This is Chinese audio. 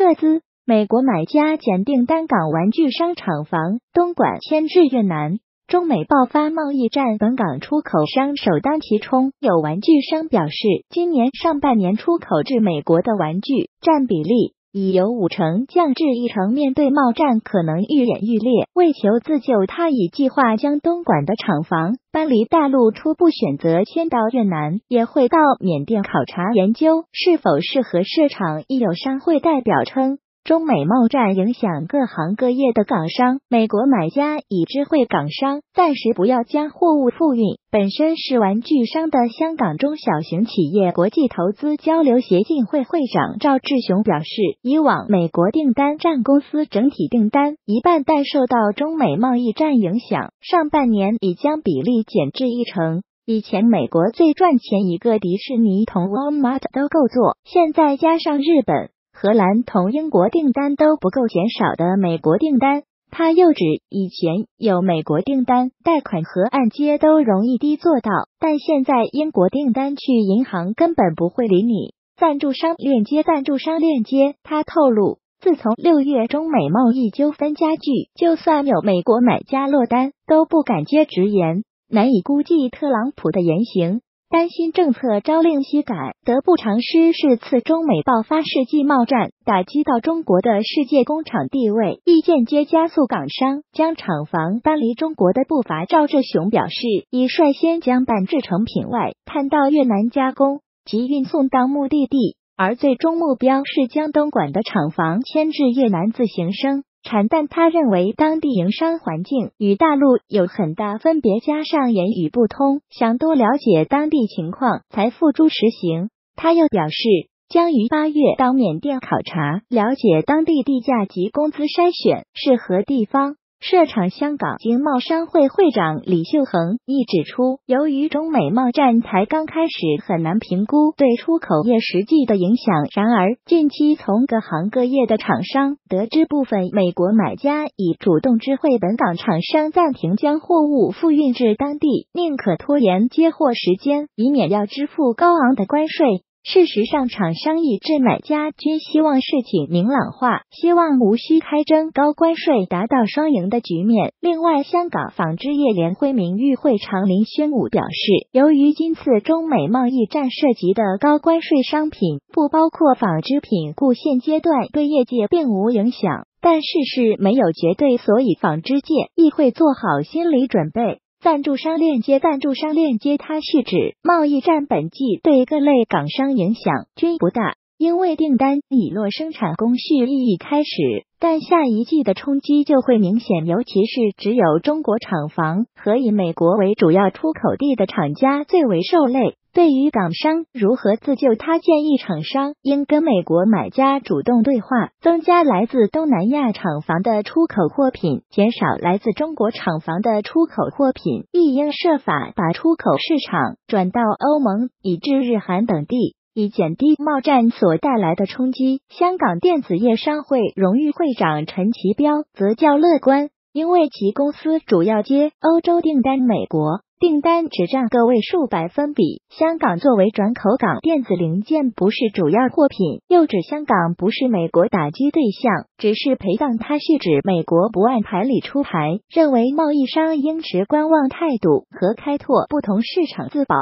撤资。美国买家检定单港玩具商厂房东莞迁至越南。中美爆发贸易战，本港出口商首当其冲。有玩具商表示，今年上半年出口至美国的玩具占比例已由五成降至一成。面对贸战可能愈演愈烈，为求自救，他已计划将东莞的厂房搬离大陆，初步选择迁到越南，也会到缅甸考察研究是否适合市场。亦有商会代表称。中美贸战影响各行各业的港商，美国买家已知会港商暂时不要将货物付运。本身是玩具商的香港中小型企业国际投资交流协进会会长赵志雄表示，以往美国订单占公司整体订单一半，但受到中美贸易战影响，上半年已将比例减至一成。以前美国最赚钱一个迪士尼同 Walmart 都够做，现在加上日本。荷兰同英国订单都不够减少的美国订单，他又指以前有美国订单，贷款和按揭都容易低做到，但现在英国订单去银行根本不会理你。赞助商链接，赞助商链接。他透露，自从六月中美贸易纠纷加剧，就算有美国买家落单，都不敢接直言，难以估计特朗普的言行。担心政策朝令夕改，得不偿失。是次中美爆发世纪贸战，打击到中国的世界工厂地位，亦间接加速港商将厂房搬离中国的步伐。赵志雄表示，已率先将半制成品外判到越南加工及运送到目的地，而最终目标是将东莞的厂房迁至越南自行生。产，但他认为当地营商环境与大陆有很大分别，加上言语不通，想多了解当地情况才付诸实行。他又表示，将于八月到缅甸考察，了解当地地价及工资筛选适合地方。设厂香港经贸商会会长李秀恒亦指出，由于中美贸战才刚开始，很难评估对出口业实际的影响。然而，近期从各行各业的厂商得知，部分美国买家已主动知会本港厂商，暂停将货物复运至当地，宁可拖延接货时间，以免要支付高昂的关税。事实上，厂商以至买家均希望事情明朗化，希望无需开征高关税，达到双赢的局面。另外，香港纺织业联会名誉会长林宣武表示，由于今次中美贸易战涉及的高关税商品不包括纺织品，故现阶段对业界并无影响。但世事没有绝对，所以纺织界亦会做好心理准备。赞助商链接，赞助商链接，它是指贸易战本季对各类港商影响均不大，因为订单已落，生产工序亦已开始，但下一季的冲击就会明显，尤其是只有中国厂房和以美国为主要出口地的厂家最为受累。对于港商如何自救，他建议厂商应跟美国买家主动对话，增加来自东南亚厂房的出口货品，减少来自中国厂房的出口货品，亦应设法把出口市场转到欧盟以至日韩等地，以减低贸战所带来的冲击。香港电子业商会荣誉会长陈其标则较乐观，因为其公司主要接欧洲订单，美国。订单只占个位数百分比。香港作为转口港，电子零件不是主要货品。又指香港不是美国打击对象，只是陪葬。它是指美国不按牌理出牌，认为贸易商应持观望态度和开拓不同市场自保。